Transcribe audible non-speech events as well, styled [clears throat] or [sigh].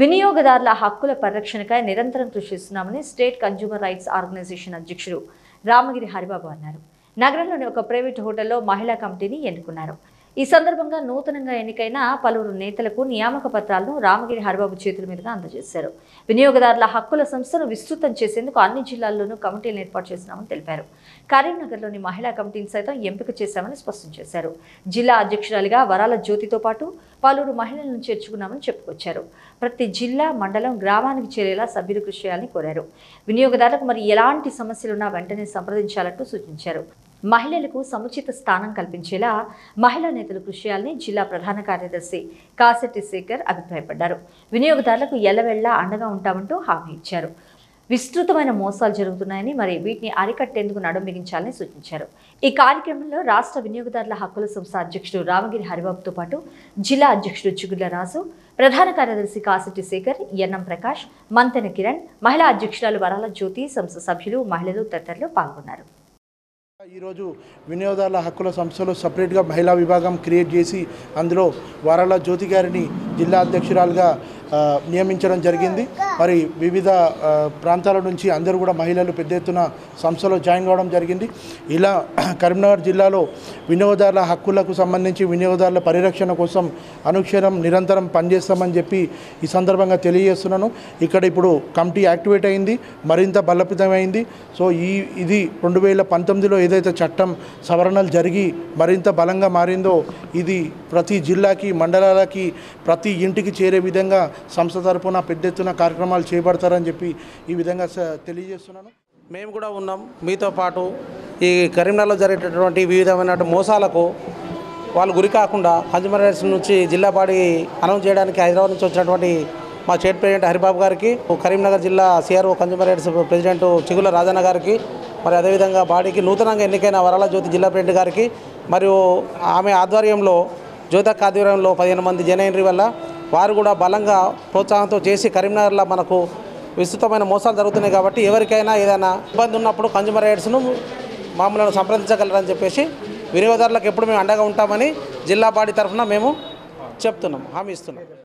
వినియోగదారుల హక్కుల పరిరక్షణకై నిరంతరం కృషి చేస్తున్నామని స్టేట్ కన్జ్యూమర్ రైట్స్ ఆర్గనైజేషన్ అధ్యక్షుడు రామగిరి హరిబాబు అన్నారు. నగరంలోని ఒక ప్రైవేట్ హోటల్లో మహిళా కమిటీని ఎన్నుకున్నారు. ఈ సందర్భంగా నూతనంగా ఎన్నికైన పలువురు నేతలకు నియామక పత్రాలను రామగిరి హరిబాబు చేతుల మీదుగా అందజేశారు. వినియోగదారుల హక్కుల సంస్థను విస్తృతం చేసేందుకు అన్ని జిల్లాల్లోనూ కమిటీలను ఏర్పాటు చేస్తున్నామని తెలిపారు. కరీంనగర్లోని మహిళా కమిటీని సైతం ఎంపిక చేశామని స్పష్టం చేశారు. జిల్లా అధ్యక్షురాలిగా వరాల జ్యోతితో పాటు పలువురు మహిళలను చేర్చుకున్నామని చెప్పుకొచ్చారు. ప్రతి జిల్లా మండలం గ్రామానికి చేరేలా సభ్యులు కృషి చేయాలని కోరారు. వినియోగదారులకు మరి ఎలాంటి సమస్యలున్నా వెంటనే సంప్రదించాలంటూ సూచించారు. మహిళలకు సముచిత స్థానం కల్పించేలా మహిళా నేతలు కృషి చేయాలని జిల్లా ప్రధాన కార్యదర్శి కాసెట్టి శేఖర్ అభిప్రాయపడ్డారు. వినియోగదారులకు ఎల్లవెళ్ళా అండగా ఉంటామంటూ హామీ ఇచ్చారు. విస్తృతమైన మోసాలు జరుగుతున్నాయని మరి వీటిని అరికట్టేందుకు నడుం బిగించాలని సూచించారు. ఈ కార్యక్రమంలో రాష్ట్ర వినియోగదారుల హక్కుల సంస్థ అధ్యక్షుడు రామగిరి హరిబాబుతో పాటు జిల్లా అధ్యక్షుడు చిగుళ్ళ రాజు ప్రధాన కార్యదర్శి కాసిటి శేఖర్ ఎన్ఎం ప్రకాష్ మంతెన కిరణ్ మహిళా అధ్యక్షురాలు వరాల జ్యోతి సంస్థ సభ్యులు మహిళలు తదితరులు పాల్గొన్నారు. ఈరోజు వినియోగదారుల హక్కుల సంస్థలో సపరేట్గా మహిళా విభాగం క్రియేట్ చేసి అందులో వరాల జ్యోతి గారిని జిల్లా అధ్యక్షురాలుగా నియమించడం జరిగింది. మరి వివిధ ప్రాంతాల నుంచి అందరూ కూడా మహిళలు పెద్ద ఎత్తున సంస్థలో జాయిన్ కావడం జరిగింది. ఇలా [clears throat] కరీంనగర్ జిల్లాలో వినియోగదారుల హక్కులకు సంబంధించి వినియోగదారుల పరిరక్షణ కోసం అనుక్షణం నిరంతరం పనిచేస్తామని చెప్పి ఈ సందర్భంగా తెలియజేస్తున్నాను. ఇక్కడ ఇప్పుడు కమిటీ యాక్టివేట్ అయింది మరింత బలపితమైంది సో ఈ ఇది రెండు వేల పంతొమ్మిదిలో ఏదైతే చట్టం సవరణలు జరిగి మరింత బలంగా మారిందో ఇది ప్రతి జిల్లాకి మండలాలకి ప్రతి ఇంటికి చేరే విధంగా సంస్థ తరపున పెద్ద ఎత్తున కార్యక్రమాలు చేపడతారని చెప్పి ఈ విధంగా తెలియజేస్తున్నాను. మేము కూడా ఉన్నాం. మీతో పాటు ఈ కరీంనగర్లో జరిగేటటువంటి వివిధమైన మోసాలకు వాళ్ళు గురి కాకుండా కన్జ్యూమర్ రైట్స్ నుంచి జిల్లా బాడీ అనౌన్స్ చేయడానికి హైదరాబాద్ నుంచి వచ్చినటువంటి మా స్టేట్ ప్రెసిడెంట్ హరిబాబు గారికి కరీంనగర్ జిల్లా CRO consumer rights president Chigula Rajanna గారికి మరి అదేవిధంగా బాడీకి నూతనంగా ఎన్నికైన వరాల జ్యోతి జిల్లా ప్రెసిడెంట్ గారికి మరియు ఆమె ఆధ్వర్యంలో జ్యోతక్ ఆధ్వర్యంలో పదిహేను మంది జనైనరీ వల్ల వారు కూడా బలంగా ప్రోత్సాహంతో చేసి కరీంనగర్లో మనకు విస్తృతమైన మోసాలు జరుగుతున్నాయి కాబట్టి ఎవరికైనా ఏదైనా ఇబ్బంది ఉన్నప్పుడు కన్జ్యూమర్ రైట్స్ను మామూలుగా సంప్రదించగలరని చెప్పేసి వినియోగదారులకు ఎప్పుడు మేము అండగా ఉంటామని జిల్లా బాడీ తరఫున మేము చెప్తున్నాం హామీ ఇస్తున్నాం.